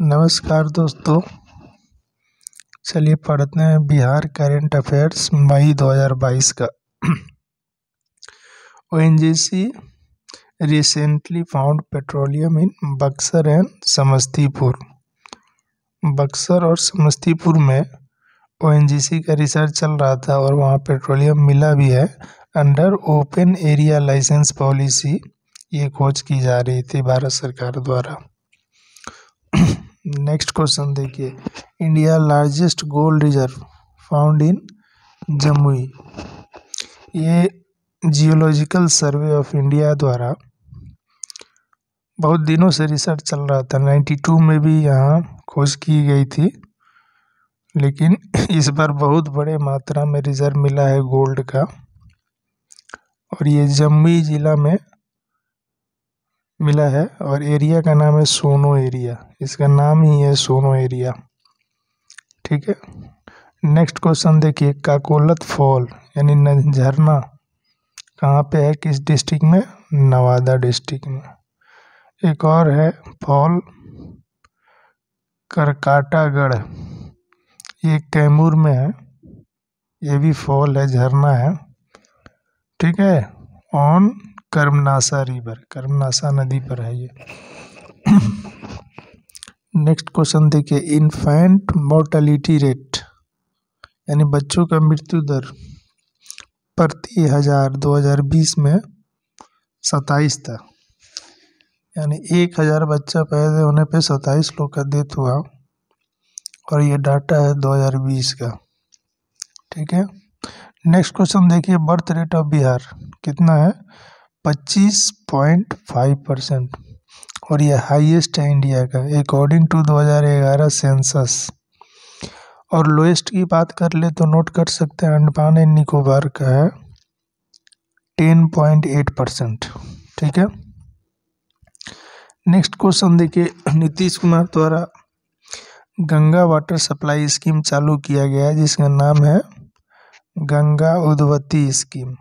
नमस्कार दोस्तों। चलिए पढ़ते हैं बिहार करंट अफेयर्स मई 2022 का। O N G C recently found petroleum in Buxar and Samastipur. Buxar और समस्तीपुर में ओ एन जी सी का रिसर्च चल रहा था और वहाँ पेट्रोलियम मिला भी है। Under open area licence policy ये खोज की जा रही थी भारत सरकार द्वारा। नेक्स्ट क्वेश्चन देखिए। India largest gold reserve found in Jamui ये जियोलॉजिकल सर्वे ऑफ़ इंडिया द्वारा बहुत दिनों से रिसर्च चल रहा था। 92 में भी यहाँ खोज की गई थी। लेकिन इस बार बहुत बड़े मात्रा में रिज़र्व मिला है गोल्ड का। और ये जमुई ज़िला में मिला है और एरिया का नाम है सोनो एरिया। इसका नाम ही है सोनो एरिया। ठीक है? नेक्स्ट क्वेश्चन देखिए, काकोलत फॉल, यानी झरना, कहाँ पे है? किस डिस्ट्रिक्ट में? नवादा डिस्ट्रिक्ट में। एक और है, फॉल, करकाटागढ़। ये कैमूर में है। ये भी फॉल है, झरना है। ठीक है? ऑन कर्मनासा रिवर, कर्मनासा नदी पर है ये। नेक्स्ट क्वेश्चन देखिए इन्फेंट मोर्टलिटी रेट यानी बच्चों का मृत्यु दर प्रति हज़ार 2020 में सत्ताईस था। यानी एक हज़ार बच्चा पैदा होने पे सत्ताईस लोग का डेथ हुआ और ये डाटा है 2020 का। ठीक है? नेक्स्ट क्वेश्चन देखिए बर्थ रेट ऑफ़ बिहार कितना है? पच्चीस पॉइंट फाइव परसेंट और ये हाईएस्ट है इंडिया का अकॉर्डिंग टू 2011 सेंसस और लोएस्ट की बात कर ले तो नोट कर सकते हैं, अंडमान एंड निकोबार का है टेन पॉइंट एट परसेंट, ठीक है? नेक्स्ट क्वेश्चन देखिए, नीतीश कुमार द्वारा गंगा वाटर सप्लाई स्कीम चालू किया गया है, जिसका नाम है गंगा उद्वती स्कीम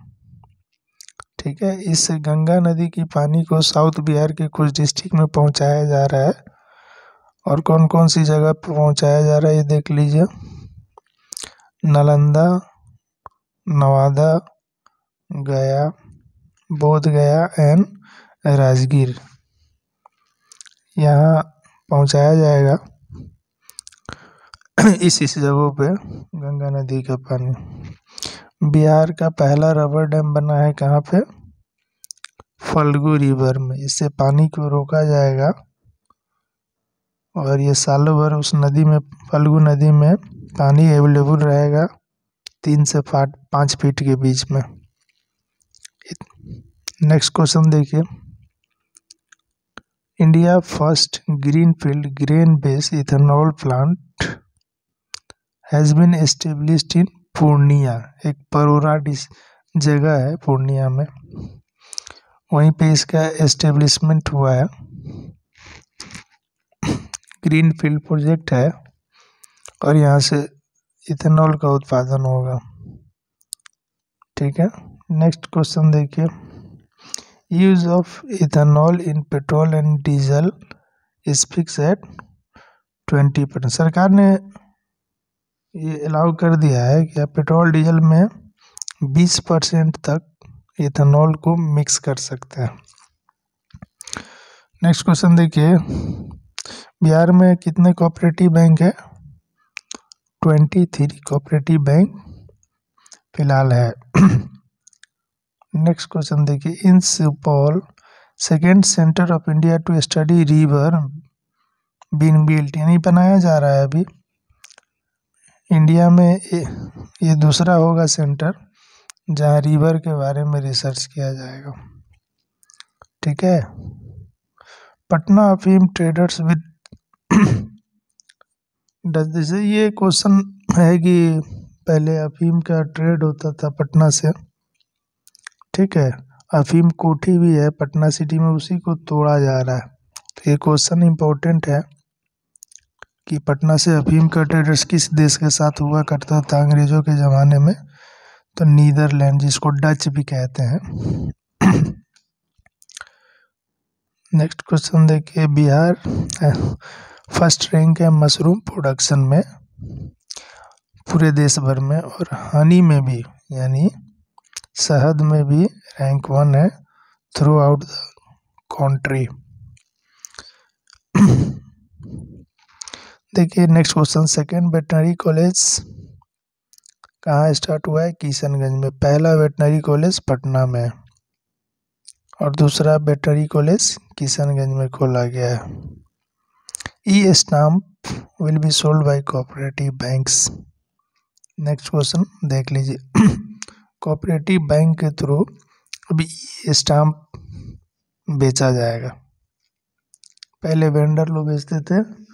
ठीक है, इस गंगा नदी की पानी को साउथ बिहार के कुछ डिस्ट्रिक्ट में पहुँचाया जा रहा है। और कौन कौन सी जगह पहुँचाया जा रहा है, ये देख लीजिए। नालंदा, नवादा, गया, बोध गया एंड राजगीर। यहाँ पहुँचाया जाएगा। इस इस जगहों पे गंगा नदी का पानी। बिहार का पहला रबर डैम बना है कहाँ पे? फल्गु रिवर में। इससे पानी को रोका जाएगा और ये सालों भर उस नदी में, फल्गु नदी में पानी अवेलेबल रहेगा तीन से फाट पाँच फीट के बीच में। नेक्स्ट क्वेश्चन देखिए। India first green field grain base ethanol plant has been established in Purnia, एक परोरा डिस जगह है पूर्णिया में। वहीं पे इसका एस्टेब्लिशमेंट हुआ है। ग्रीन फ़ील्ड प्रोजेक्ट है और यहाँ से इथेनॉल का उत्पादन होगा। ठीक है नेक्स्ट क्वेश्चन देखिए। Use of ethanol in petrol and diesel is fix at twenty percent सरकार ने ये अलाउ कर दिया है कि आप पेट्रोल डीजल में बीस परसेंट तक इथेनॉल को मिक्स कर सकते हैं। नेक्स्ट क्वेश्चन देखिए। बिहार में कितने कोऑपरेटिव बैंक है? ट्वेंटी थ्री कोऑपरेटिव बैंक फ़िलहाल है। नेक्स्ट क्वेश्चन देखिए। In Supaul second centre of India to study river been built यानी बनाया जा रहा है अभी। इंडिया में ये दूसरा होगा सेंटर, जहाँ रिवर के बारे में रिसर्च किया जाएगा। ठीक है? पटना अफीम ट्रेडर्स विद जैसे ये क्वेश्चन है कि पहले अफीम का ट्रेड होता था पटना से। ठीक है? अफीम कोठी भी है, पटना सिटी में उसी को तोड़ा जा रहा है। तो ये क्वेश्चन इम्पोर्टेंट है। कि पटना से अफीम का ट्रेडर्स किस देश के साथ हुआ करता था अंग्रेज़ों के ज़माने में? तो नीदरलैंड, जिसको डच भी कहते हैं। नेक्स्ट क्वेश्चन देखिए, बिहार फ़र्स्ट रैंक है मशरूम प्रोडक्शन में, पूरे देश भर में, और हनी में भी, यानी शहद में भी रैंक वन है थ्रू आउट द कंट्री देखिए next question second veterinary college कहाँ स्टार्ट हुआ है? किशनगंज में। पहला वेटनरी कॉलेज पटना में और दूसरा वेटनरी कॉलेज किशनगंज में खोला गया है। E stamp will be sold by cooperative banks. Next question देख लीजिए। कोऑपरेटिव बैंक के थ्रू अभी ई स्टाम्प बेचा जाएगा। पहले वेंडर लोग बेचते थे।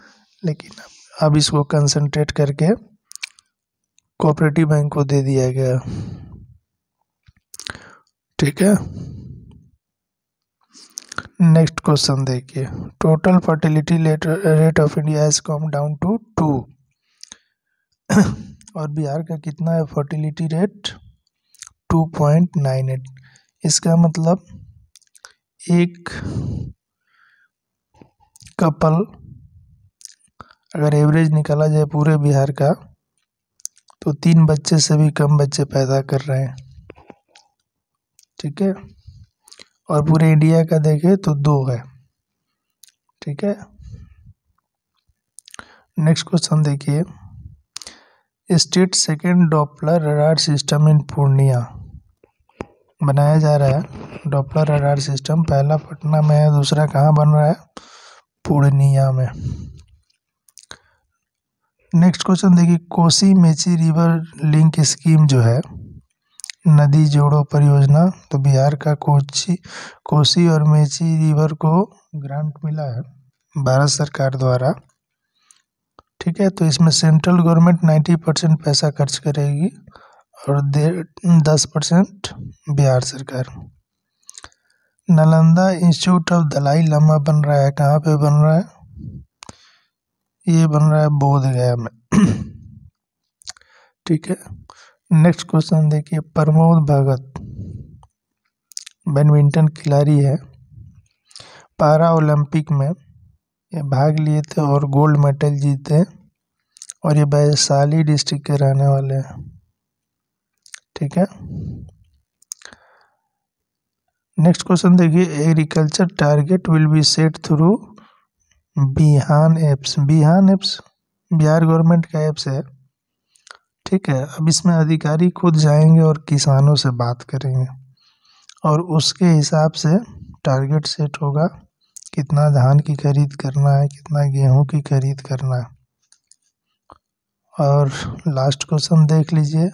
लेकिन अब इसको कंसंट्रेट करके कोऑपरेटिव बैंक को दे दिया गया। ठीक है? नेक्स्ट क्वेश्चन देखिए। Total fertility rate of India has come down to two और बिहार का कितना है fertility rate two point nine eight इसका मतलब एक कपल अगर एवरेज निकाला जाए पूरे बिहार का तो तीन बच्चे से भी कम बच्चे पैदा कर रहे हैं। ठीक है? और पूरे इंडिया का देखें तो दो है। ठीक है? नेक्स्ट क्वेश्चन देखिए। State second Doppler radar system in Purnia बनाया जा रहा है। डॉपलर रडार सिस्टम पहला पटना में है, दूसरा कहाँ बन रहा है? पूर्णिया में। नेक्स्ट क्वेश्चन देखिए, Kosi Mechi river link scheme जो है, नदी जोड़ो परियोजना तो बिहार का कोची, कोसी और मेची रिवर को ग्रांट मिला है भारत सरकार द्वारा। ठीक है तो इसमें सेंट्रल गवर्नमेंट नाइन्टी परसेंट पैसा खर्च करेगी और दस परसेंट बिहार सरकार। नालंदा इंस्टीट्यूट ऑफ़ दलाई लामा बन रहा है, कहाँ पे बन रहा है? ये बन रहा है बोध गया में ठीक है। नेक्स्ट क्वेश्चन देखिए, प्रमोद भगत। बैडमिंटन खिलाड़ी है। पारा ओलंपिक में ये भाग लिए थे और गोल्ड मेडल जीते और ये वैशाली डिस्ट्रिक्ट के रहने वाले हैं। ठीक है। नेक्स्ट क्वेश्चन देखिए agriculture target will be set through Bihan apps. Bihan apps Bihar government का एप्स है। ठीक है, अब इसमें अधिकारी खुद जाएँगे और किसानों से बात करेंगे। और उसके हिसाब से टारगेट सेट होगा, कितना धान की खरीद करना है, कितना गेहूँ की खरीद करना है। और लास्ट क्वेश्चन देख लीजिए।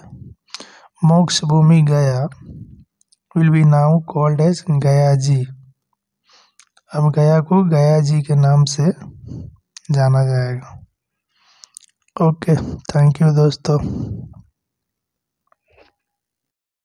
Moksh Bhumi Gaya will be now called as Gaya ji. अब गया को गया जी के नाम से जाना जाएगा। ओके थैंक यू दोस्तों।